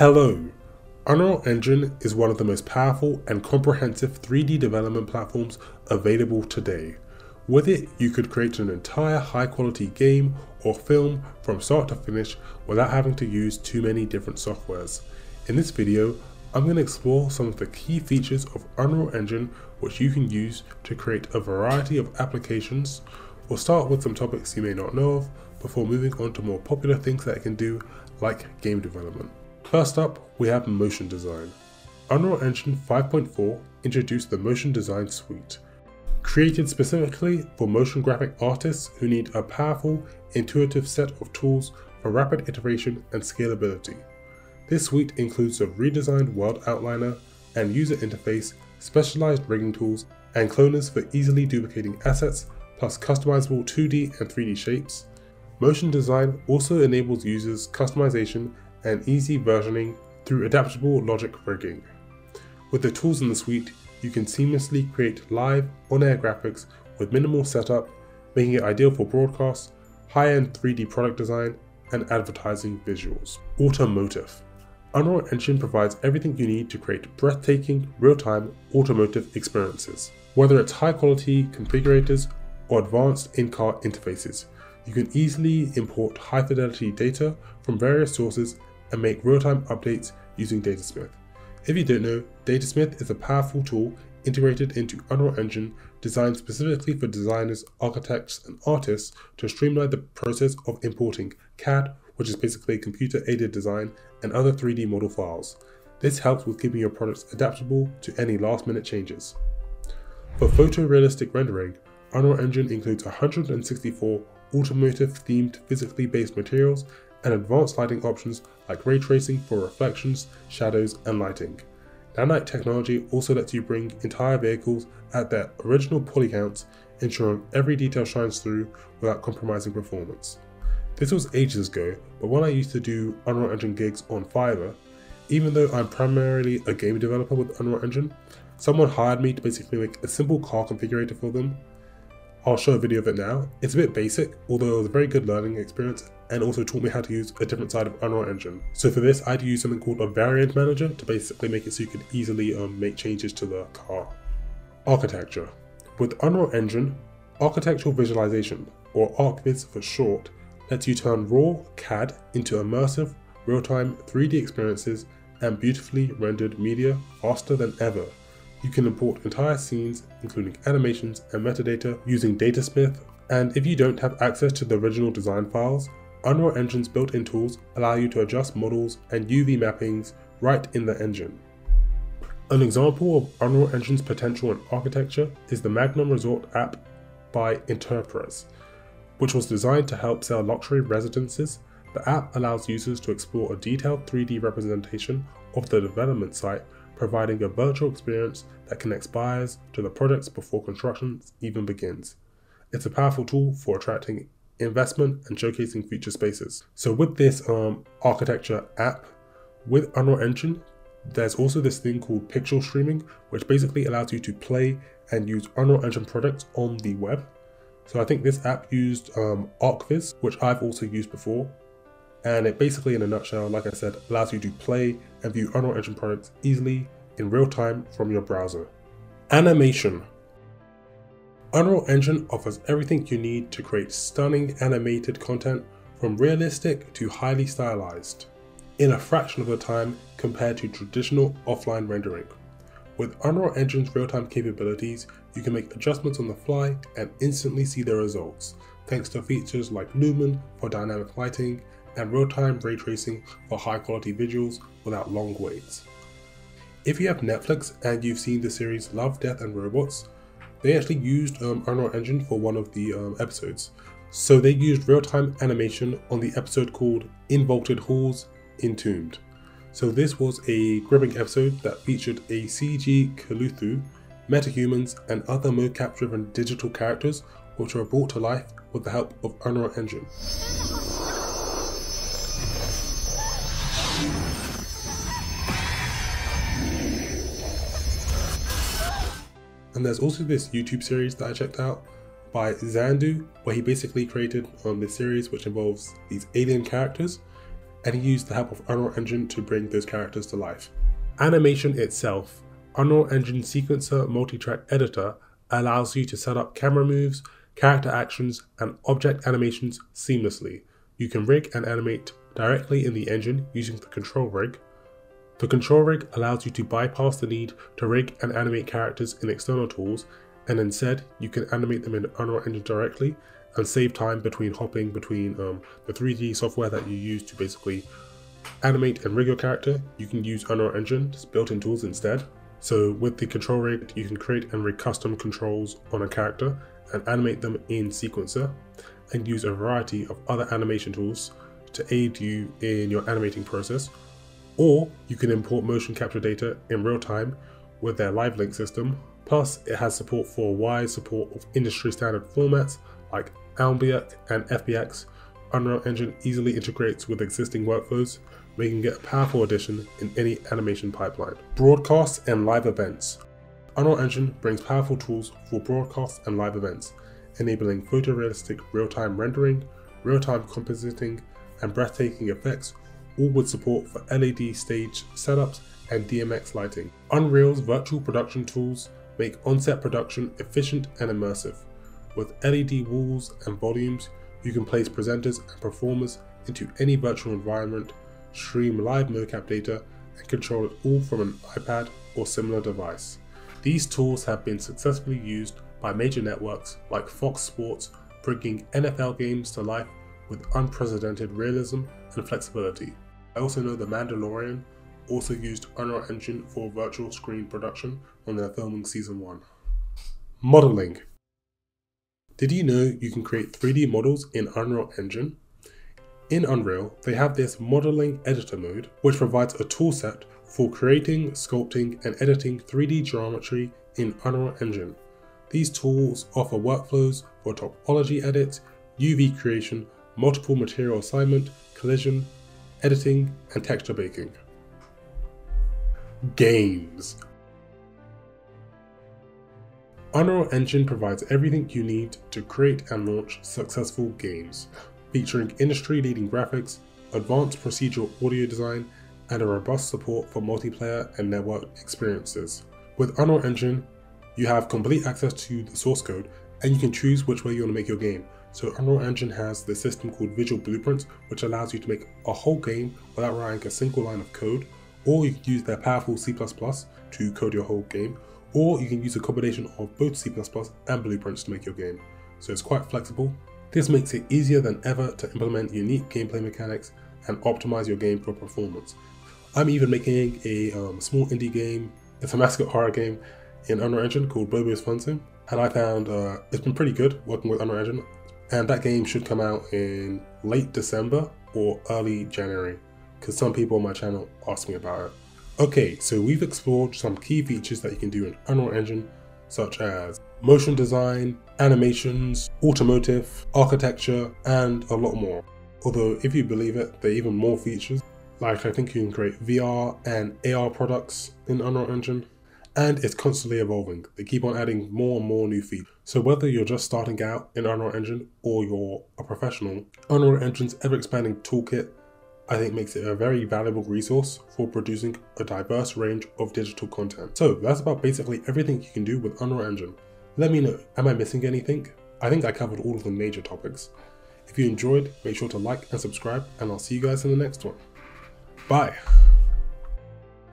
Hello! Unreal Engine is one of the most powerful and comprehensive 3D development platforms available today. With it, you could create an entire high quality game or film from start to finish without having to use too many different softwares. In this video, I'm going to explore some of the key features of Unreal Engine which you can use to create a variety of applications. We'll start with some topics you may not know of before moving on to more popular things that it can do like game development. First up, we have motion design. Unreal Engine 5.4 introduced the Motion Design Suite. Created specifically for motion graphic artists who need a powerful, intuitive set of tools for rapid iteration and scalability. This suite includes a redesigned world outliner and user interface, specialized rigging tools, and cloners for easily duplicating assets, plus customizable 2D and 3D shapes. Motion design also enables users customization and easy versioning through adaptable logic rigging. With the tools in the suite, you can seamlessly create live, on-air graphics with minimal setup, making it ideal for broadcasts, high-end 3D product design, and advertising visuals. Automotive. Unreal Engine provides everything you need to create breathtaking, real-time automotive experiences. Whether it's high-quality configurators or advanced in-car interfaces, you can easily import high-fidelity data from various sources and make real-time updates using Datasmith. If you don't know, Datasmith is a powerful tool integrated into Unreal Engine designed specifically for designers, architects, and artists to streamline the process of importing CAD, which is basically computer aided design, and other 3D model files. This helps with keeping your products adaptable to any last minute changes. For photorealistic rendering, Unreal Engine includes 164 automotive themed physically based materials and advanced lighting options like ray tracing for reflections, shadows, and lighting. Nanite technology also lets you bring entire vehicles at their original poly counts, ensuring every detail shines through without compromising performance. This was ages ago, but when I used to do Unreal Engine gigs on Fiverr, even though I'm primarily a game developer with Unreal Engine, someone hired me to basically make a simple car configurator for them I'll show a video of it now. It's a bit basic, although it was a very good learning experience and also taught me how to use a different side of Unreal Engine. So for this, I had to use something called a variant manager to basically make it so you could easily um, make changes to the car. Architecture. With Unreal Engine, Architectural Visualization, or ArchViz for short, lets you turn raw CAD into immersive, real-time 3D experiences and beautifully rendered media faster than ever you can import entire scenes, including animations and metadata, using Datasmith, and if you don't have access to the original design files, Unreal Engine's built-in tools allow you to adjust models and UV mappings right in the engine. An example of Unreal Engine's potential in architecture is the Magnum Resort app by Interpres, which was designed to help sell luxury residences. The app allows users to explore a detailed 3D representation of the development site providing a virtual experience that connects buyers to the products before construction even begins. It's a powerful tool for attracting investment and showcasing future spaces. So with this um, architecture app, with Unreal Engine, there's also this thing called pixel streaming, which basically allows you to play and use Unreal Engine products on the web. So I think this app used um, which I've also used before, and it basically, in a nutshell, like I said, allows you to play and view Unreal Engine products easily in real time from your browser. Animation Unreal Engine offers everything you need to create stunning animated content from realistic to highly stylized, in a fraction of the time compared to traditional offline rendering. With Unreal Engine's real-time capabilities, you can make adjustments on the fly and instantly see the results, thanks to features like Lumen for dynamic lighting and real-time ray tracing for high-quality visuals without long waits. If you have Netflix and you've seen the series Love, Death and Robots, they actually used um, Unreal Engine for one of the um, episodes. So they used real-time animation on the episode called In Vaulted Halls, Entombed. So this was a gripping episode that featured a CG Cthulhu, metahumans and other mocap driven digital characters which were brought to life with the help of Unreal Engine. And there's also this YouTube series that I checked out by Xandu, where he basically created um, this series which involves these alien characters. and he used the help of Unreal Engine to bring those characters to life. Animation itself. Unreal Engine Sequencer Multi-Track Editor allows you to set up camera moves, character actions, and object animations seamlessly. You can rig and animate directly in the engine using the control rig. The control rig allows you to bypass the need to rig and animate characters in external tools, and instead you can animate them in Unreal Engine directly and save time between hopping between um, the 3D software that you use to basically animate and rig your character. You can use Unreal Engine's built-in tools instead. So with the control rig, you can create and rig custom controls on a character and animate them in Sequencer and use a variety of other animation tools to aid you in your animating process. Or you can import motion capture data in real time with their live link system. Plus, it has support for wide support of industry standard formats like Alembic and FBX. Unreal Engine easily integrates with existing workflows, making it a powerful addition in any animation pipeline. Broadcasts and live events. Unreal Engine brings powerful tools for broadcasts and live events, enabling photorealistic real-time rendering, real-time compositing, and breathtaking effects, all with support for LED stage setups and DMX lighting. Unreal's virtual production tools make on-set production efficient and immersive. With LED walls and volumes, you can place presenters and performers into any virtual environment stream live mocap data, and control it all from an iPad or similar device. These tools have been successfully used by major networks like Fox Sports, bringing NFL games to life with unprecedented realism and flexibility. I also know The Mandalorian also used Unreal Engine for virtual screen production when they're filming season 1. Modeling. Did you know you can create 3D models in Unreal Engine? In Unreal, they have this modeling editor mode, which provides a toolset for creating, sculpting, and editing 3D geometry in Unreal Engine. These tools offer workflows for topology edits, UV creation, multiple material assignment, collision, editing, and texture baking. Games. Unreal Engine provides everything you need to create and launch successful games featuring industry-leading graphics, advanced procedural audio design, and a robust support for multiplayer and network experiences. With Unreal Engine, you have complete access to the source code and you can choose which way you want to make your game. So Unreal Engine has the system called Visual Blueprints, which allows you to make a whole game without writing a single line of code, or you can use their powerful C++ to code your whole game, or you can use a combination of both C++ and Blueprints to make your game. So it's quite flexible. This makes it easier than ever to implement unique gameplay mechanics and optimize your game for performance. I'm even making a um, small indie game, it's a mascot horror game in Unreal Engine called Bobo's Fun Sim, and I found uh, it's been pretty good working with Unreal Engine, and that game should come out in late December or early January, because some people on my channel asked me about it. Okay, so we've explored some key features that you can do in Unreal Engine, such as motion design, animations, automotive, architecture, and a lot more. Although, if you believe it, there are even more features. Like, I think you can create VR and AR products in Unreal Engine, and it's constantly evolving. They keep on adding more and more new features. So, whether you're just starting out in Unreal Engine or you're a professional, Unreal Engine's ever expanding toolkit I think makes it a very valuable resource for producing a diverse range of digital content. So that's about basically everything you can do with Unreal Engine. Let me know, am I missing anything? I think I covered all of the major topics. If you enjoyed, make sure to like and subscribe, and I'll see you guys in the next one. Bye!